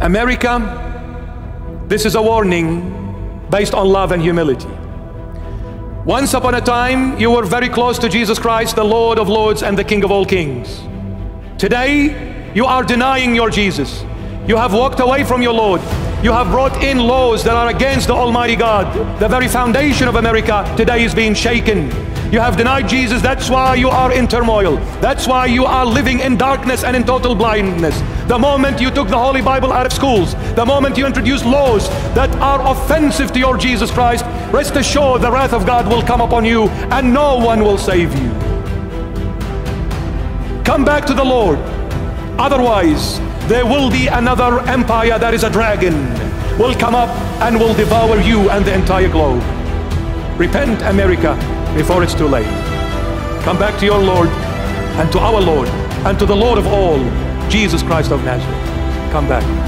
America, this is a warning based on love and humility. Once upon a time, you were very close to Jesus Christ, the Lord of Lords and the King of all kings. Today, you are denying your Jesus. You have walked away from your Lord. You have brought in laws that are against the Almighty God. The very foundation of America today is being shaken. You have denied Jesus. That's why you are in turmoil. That's why you are living in darkness and in total blindness. The moment you took the Holy Bible out of schools, the moment you introduced laws that are offensive to your Jesus Christ, rest assured the wrath of God will come upon you and no one will save you. Come back to the Lord. Otherwise, there will be another empire that is a dragon will come up and will devour you and the entire globe. Repent, America, before it's too late. Come back to your Lord and to our Lord and to the Lord of all, Jesus Christ of Nazareth. Come back.